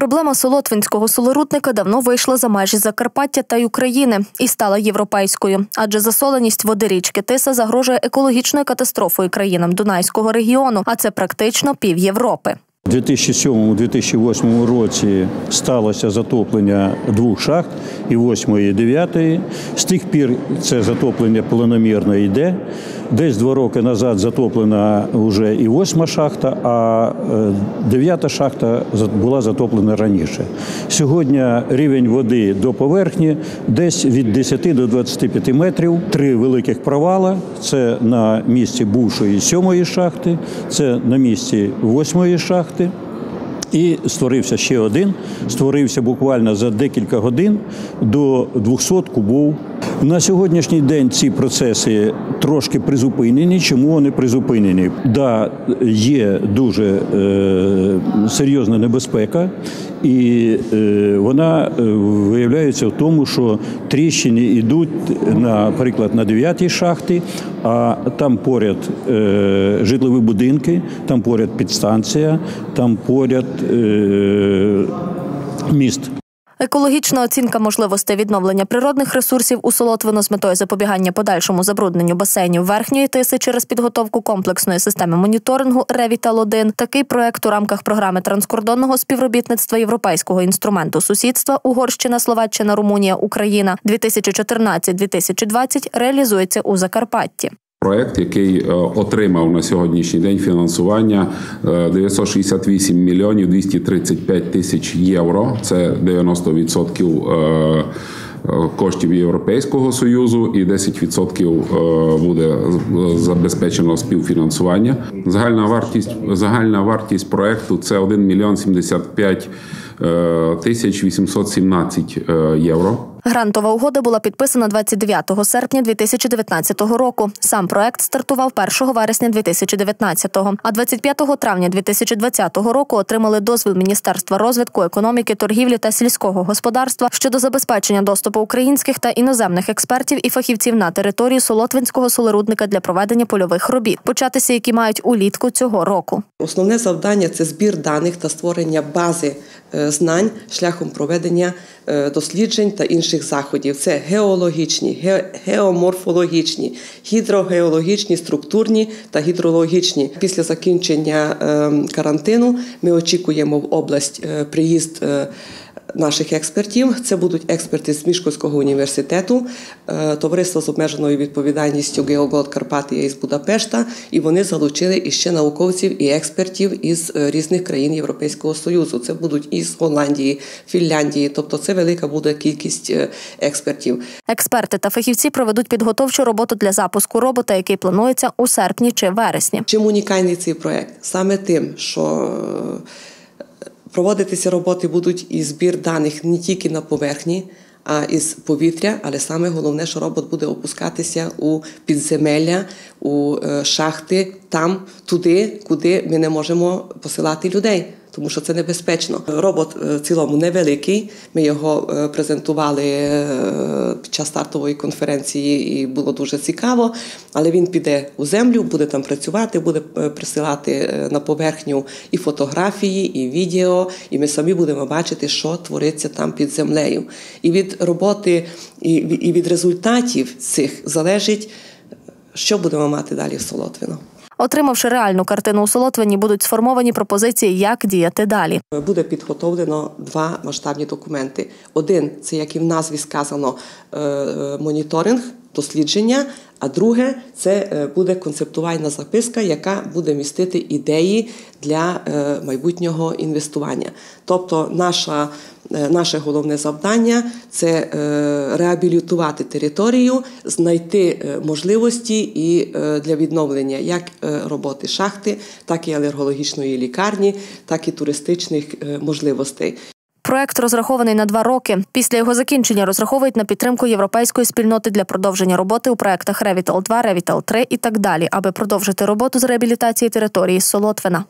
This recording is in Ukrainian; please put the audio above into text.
Проблема Солотвинського солорудника давно вийшла за межі Закарпаття та України і стала європейською, адже засоленість води річки Тиса загрожує екологічною катастрофою країнам Дунайського регіону, а це практично пів Європи. У 2007-2008 році сталося затоплення двох шахт, і 8 і 9. З тих пір це затоплення планомірно йде. Десь два роки назад затоплена вже і восьма шахта, а е, дев'ята шахта була затоплена раніше. Сьогодні рівень води до поверхні десь від 10 до 25 метрів. Три великих провала це на місці бувшої сьомої шахти, це на місці восьмої шахти. І створився ще один. Створився буквально за декілька годин до 200 кубов. На сьогоднішній день ці процеси трошки призупинені. Чому вони призупинені? Да, є дуже е, серйозна небезпека, і е, вона е, виявляється в тому, що тріщини йдуть, наприклад, на 9-й шахті, а там поряд е, житлові будинки, там поряд підстанція, там поряд е, міст. Екологічна оцінка можливостей відновлення природних ресурсів у Солотвино з метою запобігання подальшому забрудненню басейнів верхньої тиси через підготовку комплексної системи моніторингу Ревітал 1 Такий проект у рамках програми транскордонного співробітництва Європейського інструменту сусідства Угорщина, Словаччина, Румунія, Україна 2014-2020 реалізується у Закарпатті. Проект, який е, отримав на сьогоднішній день фінансування 968 е, мільйонів 235 тисяч євро. Це 90% е, коштів Європейського союзу, і 10% буде забезпечено співфінансування. Загальна вартість загальна вартість проекту це 1 мільйон 75 тисяч 817 євро. Грантова угода була підписана 29 серпня 2019 року. Сам проект стартував 1 вересня 2019-го, а 25 травня 2020 року отримали дозвіл Міністерства розвитку, економіки, торгівлі та сільського господарства щодо забезпечення доступу українських та іноземних експертів і фахівців на територію Солотвинського солерудника для проведення польових робіт, початися, які мають улітку цього року. Основне завдання це збір даних та створення бази е, знань шляхом проведення досліджень та інших інших заходів це геологічні, геоморфологічні, гідрогеологічні, структурні та гідрологічні. Після закінчення ем, карантину ми очікуємо в область е, приїзд е, наших експертів. Це будуть експерти з Мішкольцького університету, е, товариство з обмеженою відповідальністю GeoGold Carpatia із Будапешта, і вони залучили іще науковців і експертів із е, різних країн Європейського Союзу. Це будуть із Голландії, Фінляндії, тобто це велика буде кількість е, експертів. Експерти та фахівці проведуть підготовчу роботу для запуску робота, який планується у серпні чи вересні. Чим унікальний цей проект саме тим, що Проводитися роботи будуть і збір даних не тільки на поверхні, а із повітря, але саме головне, що робот буде опускатися у підземелля, у е, шахти, там, туди, куди ми не можемо посилати людей тому що це небезпечно. Робот е, в цілому невеликий. Ми його е, презентували е, під час стартової конференції, і було дуже цікаво. Але він піде у землю, буде там працювати, буде присилати на поверхню і фотографії, і відео. І ми самі будемо бачити, що твориться там під землею. І від роботи, і від результатів цих залежить, що будемо мати далі в Солотвино. Отримавши реальну картину у Солотвині, будуть сформовані пропозиції, як діяти далі. Буде підготовлено два масштабні документи. Один це як і в назві сказано е, е, моніторинг, дослідження. А друге, це е, буде концептуальна записка, яка буде містити ідеї для майбутнього інвестування. Тобто, наша наше головне завдання це е, реабілітувати територію, знайти е, можливості і для відновлення як роботи шахти, так і алергологічної лікарні, так і туристичних можливостей. Проект розрахований на два роки. Після його закінчення розраховують на підтримку європейської спільноти для продовження роботи у проектах Ревітал 2 Ревітал 3 і так далі, аби продовжити роботу з реабілітації території Солотвина.